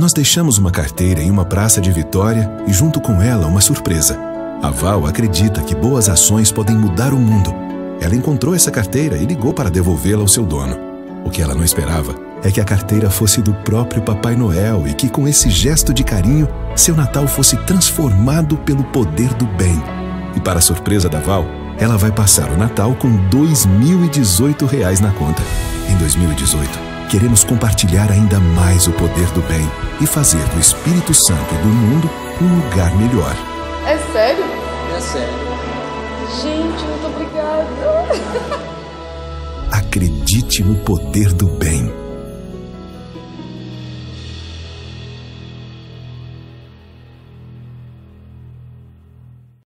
Nós deixamos uma carteira em uma praça de Vitória e, junto com ela, uma surpresa. A Val acredita que boas ações podem mudar o mundo. Ela encontrou essa carteira e ligou para devolvê-la ao seu dono. O que ela não esperava é que a carteira fosse do próprio Papai Noel e que, com esse gesto de carinho, seu Natal fosse transformado pelo poder do bem. E, para a surpresa da Val, ela vai passar o Natal com R$ 2.018 na conta. Em 2018, queremos compartilhar ainda mais o poder do bem e fazer do Espírito Santo e do mundo um lugar melhor. É sério? É sério. Gente, muito obrigada. Acredite no poder do bem.